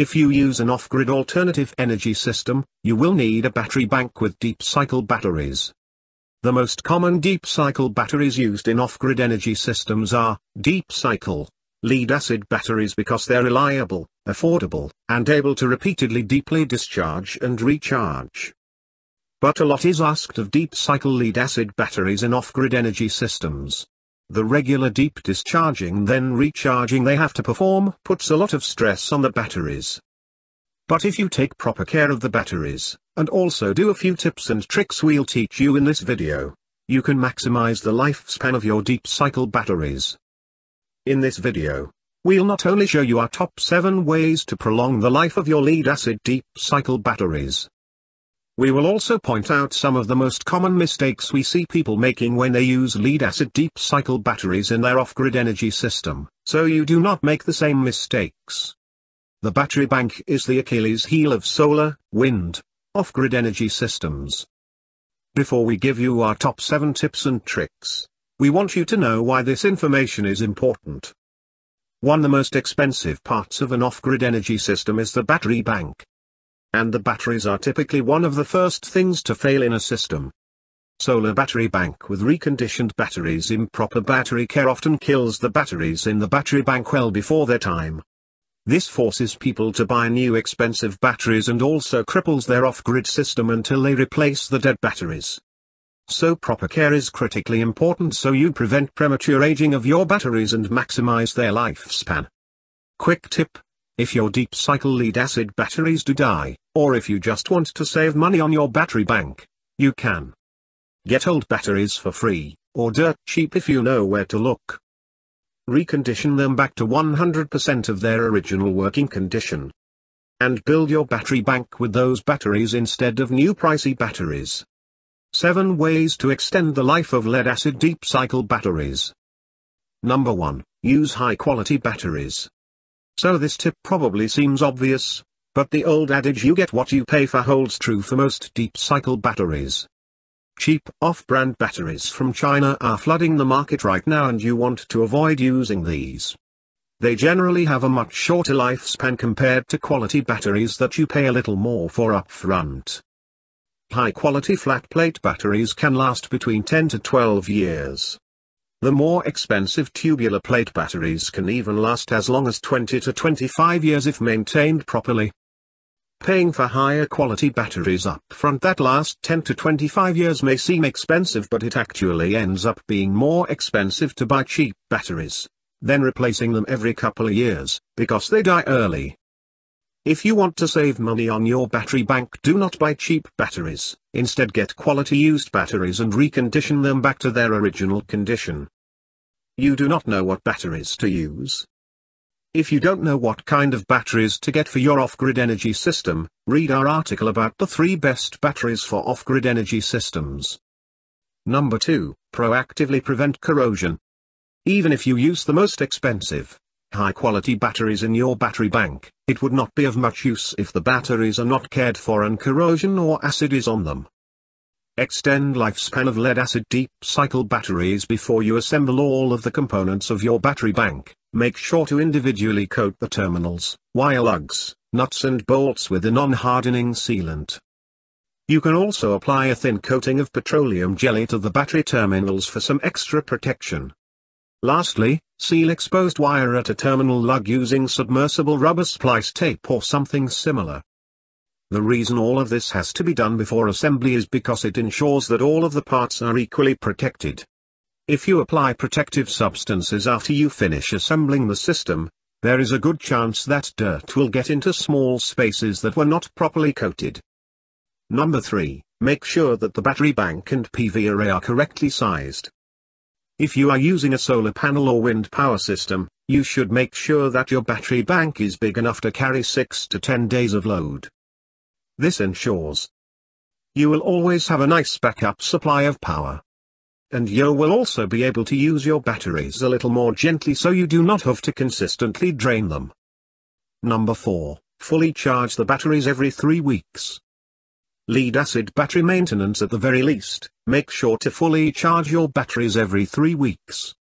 If you use an off-grid alternative energy system, you will need a battery bank with deep cycle batteries. The most common deep cycle batteries used in off-grid energy systems are, deep cycle, lead-acid batteries because they're reliable, affordable, and able to repeatedly deeply discharge and recharge. But a lot is asked of deep cycle lead-acid batteries in off-grid energy systems. The regular deep discharging then recharging they have to perform puts a lot of stress on the batteries. But if you take proper care of the batteries, and also do a few tips and tricks we'll teach you in this video, you can maximize the lifespan of your deep cycle batteries. In this video, we'll not only show you our top 7 ways to prolong the life of your lead-acid deep cycle batteries, we will also point out some of the most common mistakes we see people making when they use lead-acid deep cycle batteries in their off-grid energy system, so you do not make the same mistakes. The battery bank is the Achilles heel of solar, wind, off-grid energy systems. Before we give you our top 7 tips and tricks, we want you to know why this information is important. One of the most expensive parts of an off-grid energy system is the battery bank and the batteries are typically one of the first things to fail in a system. Solar battery bank with reconditioned batteries improper battery care often kills the batteries in the battery bank well before their time. This forces people to buy new expensive batteries and also cripples their off-grid system until they replace the dead batteries. So proper care is critically important so you prevent premature aging of your batteries and maximize their lifespan. Quick tip, if your deep cycle lead acid batteries do die, or if you just want to save money on your battery bank, you can get old batteries for free, or dirt cheap if you know where to look. Recondition them back to 100% of their original working condition. And build your battery bank with those batteries instead of new pricey batteries. 7 Ways to extend the life of lead-acid deep cycle batteries. Number 1. Use high-quality batteries. So this tip probably seems obvious, but the old adage you get what you pay for holds true for most deep cycle batteries. Cheap off-brand batteries from China are flooding the market right now and you want to avoid using these. They generally have a much shorter lifespan compared to quality batteries that you pay a little more for upfront. High-quality flat-plate batteries can last between 10 to 12 years. The more expensive tubular plate batteries can even last as long as 20 to 25 years if maintained properly. Paying for higher quality batteries up front that last 10 to 25 years may seem expensive but it actually ends up being more expensive to buy cheap batteries, then replacing them every couple of years, because they die early. If you want to save money on your battery bank do not buy cheap batteries, instead get quality used batteries and recondition them back to their original condition. You do not know what batteries to use? If you don't know what kind of batteries to get for your off-grid energy system, read our article about the three best batteries for off-grid energy systems. Number 2, proactively prevent corrosion. Even if you use the most expensive, high-quality batteries in your battery bank, it would not be of much use if the batteries are not cared for and corrosion or acid is on them. Extend lifespan of lead-acid deep cycle batteries before you assemble all of the components of your battery bank. Make sure to individually coat the terminals, wire lugs, nuts and bolts with a non-hardening sealant. You can also apply a thin coating of petroleum jelly to the battery terminals for some extra protection. Lastly, seal exposed wire at a terminal lug using submersible rubber splice tape or something similar. The reason all of this has to be done before assembly is because it ensures that all of the parts are equally protected. If you apply protective substances after you finish assembling the system, there is a good chance that dirt will get into small spaces that were not properly coated. Number 3, make sure that the battery bank and PV array are correctly sized. If you are using a solar panel or wind power system, you should make sure that your battery bank is big enough to carry 6 to 10 days of load. This ensures you will always have a nice backup supply of power. And you will also be able to use your batteries a little more gently so you do not have to consistently drain them. Number 4, fully charge the batteries every 3 weeks. Lead acid battery maintenance at the very least, make sure to fully charge your batteries every 3 weeks.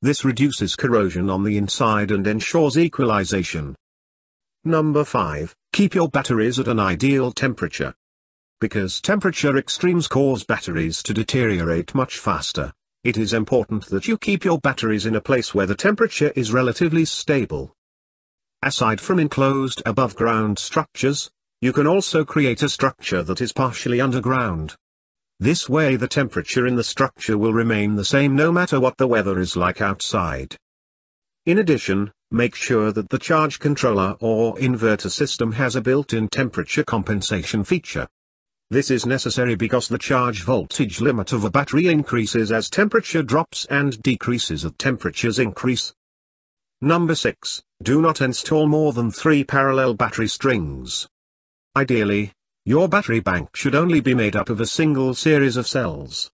This reduces corrosion on the inside and ensures equalization. Number 5, keep your batteries at an ideal temperature. Because temperature extremes cause batteries to deteriorate much faster, it is important that you keep your batteries in a place where the temperature is relatively stable. Aside from enclosed above-ground structures, you can also create a structure that is partially underground. This way the temperature in the structure will remain the same no matter what the weather is like outside. In addition, make sure that the charge controller or inverter system has a built-in temperature compensation feature. This is necessary because the charge voltage limit of a battery increases as temperature drops and decreases as temperatures increase. Number 6, do not install more than 3 parallel battery strings. Ideally, your battery bank should only be made up of a single series of cells.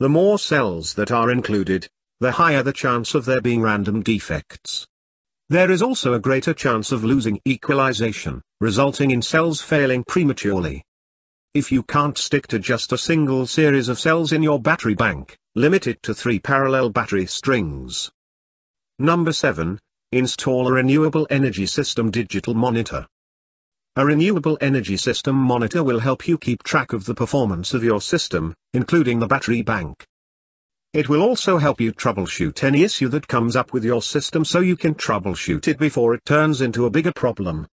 The more cells that are included, the higher the chance of there being random defects. There is also a greater chance of losing equalization, resulting in cells failing prematurely. If you can't stick to just a single series of cells in your battery bank, limit it to three parallel battery strings. Number 7. Install a renewable energy system digital monitor. A renewable energy system monitor will help you keep track of the performance of your system, including the battery bank. It will also help you troubleshoot any issue that comes up with your system so you can troubleshoot it before it turns into a bigger problem.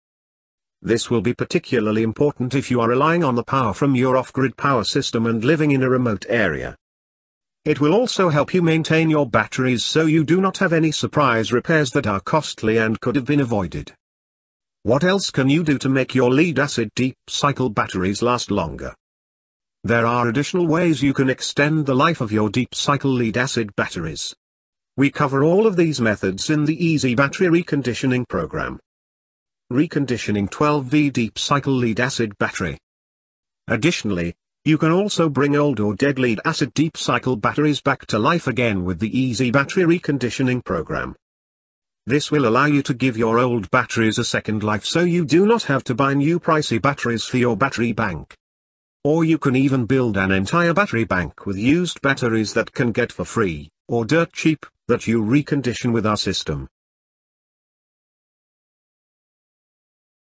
This will be particularly important if you are relying on the power from your off-grid power system and living in a remote area. It will also help you maintain your batteries so you do not have any surprise repairs that are costly and could have been avoided. What else can you do to make your lead-acid deep cycle batteries last longer? There are additional ways you can extend the life of your deep cycle lead-acid batteries. We cover all of these methods in the Easy Battery Reconditioning program. Reconditioning 12V Deep Cycle Lead-Acid Battery. Additionally, you can also bring old or dead lead-acid deep cycle batteries back to life again with the Easy Battery Reconditioning program. This will allow you to give your old batteries a second life so you do not have to buy new pricey batteries for your battery bank. Or you can even build an entire battery bank with used batteries that can get for free, or dirt cheap, that you recondition with our system.